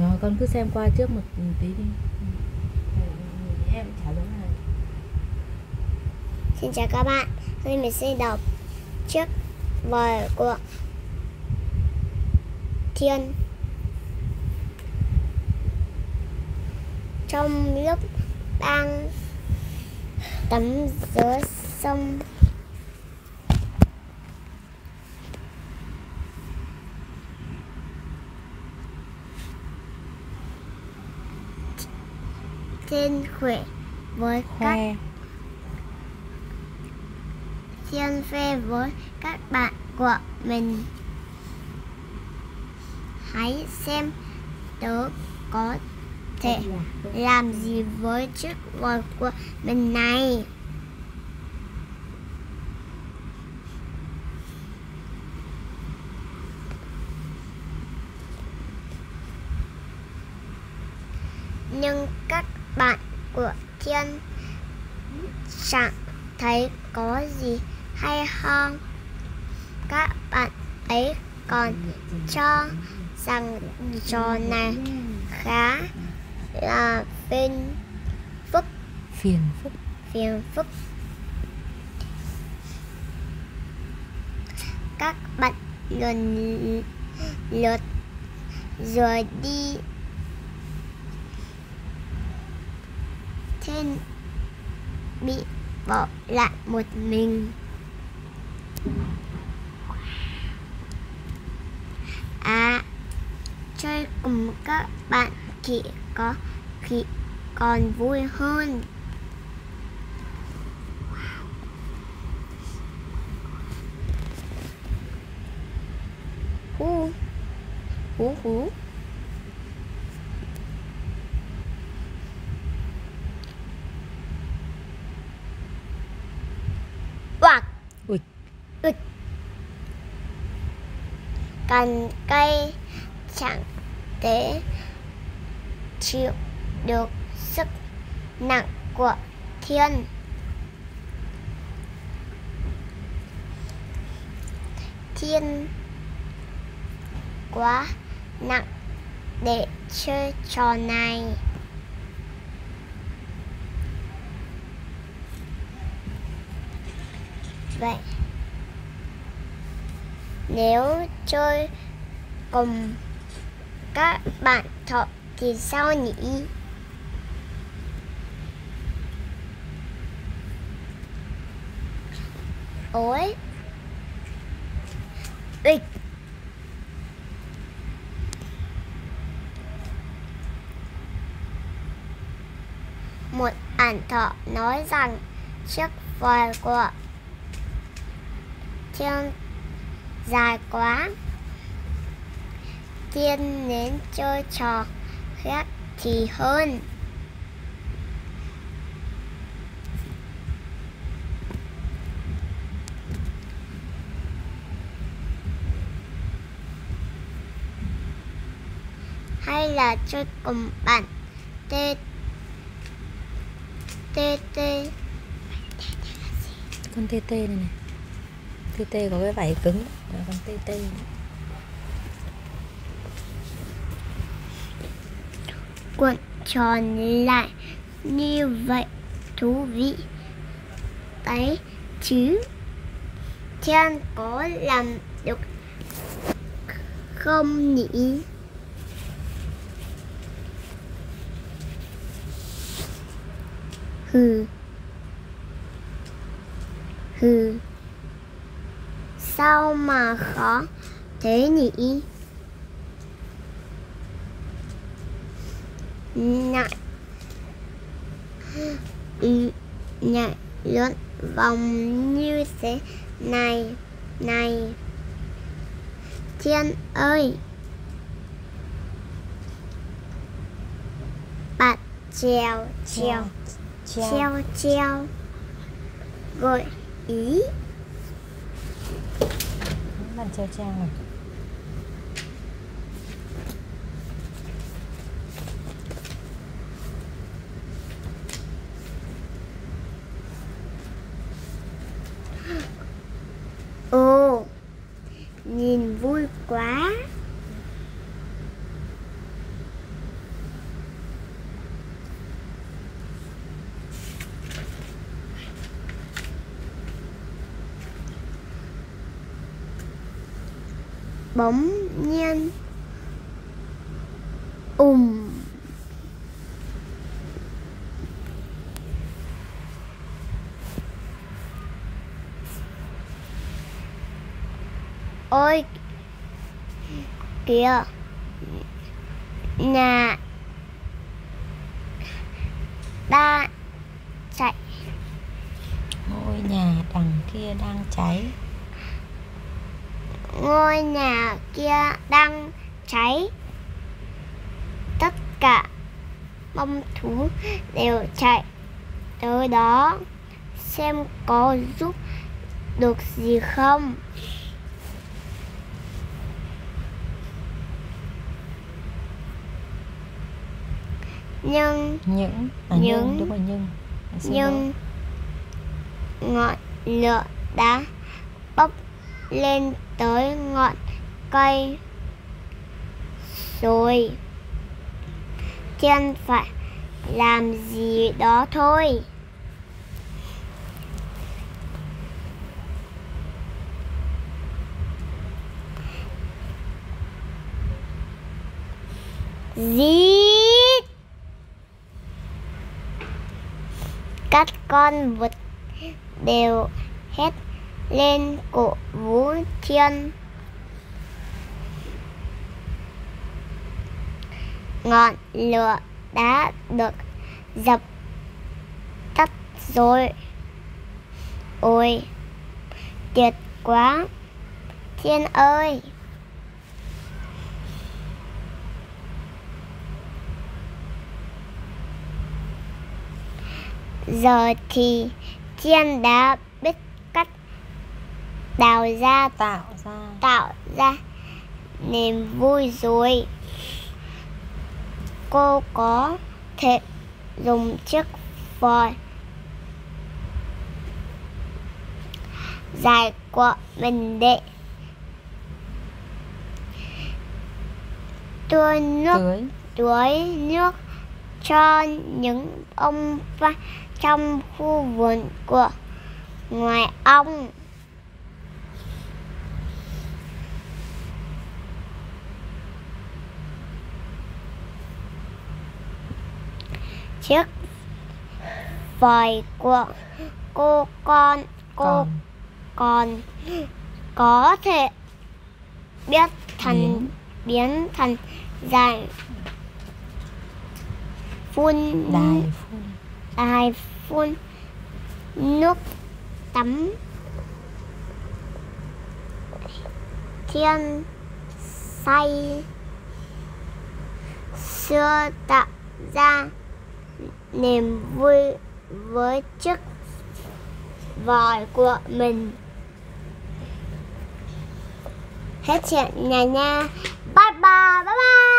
Rồi con cứ xem qua trước một tí đi. Em trả lời này. Xin chào các bạn, hôm nay mình sẽ đọc trước vời của Thiên Trong lúc đang tắm giữa sông Thiên khỏe với các Khoe. thiên phê với các bạn của mình hãy xem tớ có thể làm gì với chiếc vòi của mình này nhưng các bạn của thiên chẳng thấy có gì hay ho các bạn ấy còn cho rằng trò này khá là phiền phức. Phiền phức. phiền phức. Các bạn lần lượt rồi đi thiên bị bỏ lại một mình. À chơi cùng các bạn chỉ có khi còn vui hơn. Hú hú hú. Oạc Ui. Ui. Cành cây chẳng thể chịu được sức nặng của thiên thiên quá nặng để chơi trò này vậy. Nếu chơi cùng các bạn thọ thì sao nhỉ? Ối, ịch. Một ảnh thọ nói rằng chiếc vòi của thiên dài quá. Thiên nên chơi trò khác thì hơn. Hay là chơi cùng bạn. T t t. Con tê tê này này. Tê tê có cái vải cứng. Đó, con tê tê. cuộn tròn lại như vậy thú vị đấy chứ Chan có làm được không nhỉ hừ hừ sao mà khó? Thế nhỉ? Ừ, nhảy lượn vòng như thế này này. Thiên ơi! Bạn trèo trèo. treo treo. Gợi ý bạn treo trang này. ồ nhìn vui quá bỗng nhiên ùm. Ôi kìa. Nhà ta chạy. Ngôi nhà đằng kia đang cháy ngôi nhà kia đang cháy. Tất cả bông thú đều chạy tới đó. Xem có giúp được gì không? Nhưng những à, Những- nhưng đúng rồi nhưng. Nhưng ngọn lửa đã bốc lên tới ngọn cây rồi. Chân phải làm gì đó thôi. Dít Các con vật đều hết lên cổ vũ thiên. Ngọn lửa đã được dập tắt rồi. Ôi, tuyệt quá, thiên ơi! Giờ thì thiên đã đào ra tạo ra. tạo ra niềm vui rồi. Cô có thể dùng chiếc vòi dài của mình để tưới nước tưới. tưới nước cho những ông trong khu vườn của ngoài ông chiếc vòi của cô con cô còn còn có thể biết thành Biến. biến thành dài phun đài phun. Đài phun nước tắm. Thiên say xưa tạo ra niềm vui với chiếc vòi của mình. Hết chuyện nhà nha. Bye bye bye bye.